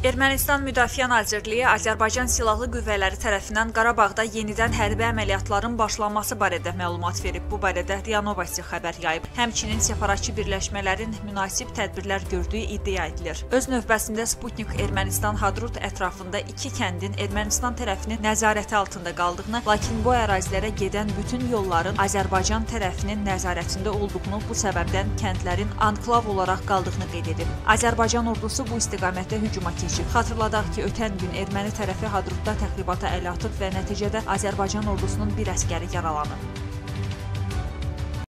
Ermənistan Müdafiə Nazirliyi Azərbaycan Silahlı Qüvvələri tərəfindən Qarabağda yenidən hərbi əməliyyatların başlanması barədə məlumat verib. Bu barədə RIA Novosti xəbər yayıb. Həmçinin separatçı birləşmələrin münasib tədbirlər gördüyü iddia edilir. Öz növbəsində Sputnik Ermənistan Hadrut ətrafında iki kəndin Ermənistan tərəfinin nəzarəti altında qaldığını, lakin bu ərazilərə gedən bütün yolların Azərbaycan tərəfinin nəzarətində olduğunu, bu səbəbdən kəndlərin anklav olaraq qaldığını qeyd edib. Azərbaycan ordusu bu istiqamətdə hücuma keçib. Xatırladaq ki, ötən gün erməni tərəfi Hadrutda təxribata əl atıb və nəticədə Azərbaycan ordusunun bir əskəri yaralanıb.